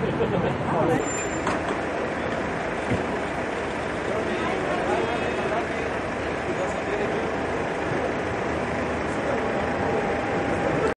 嘿 嘿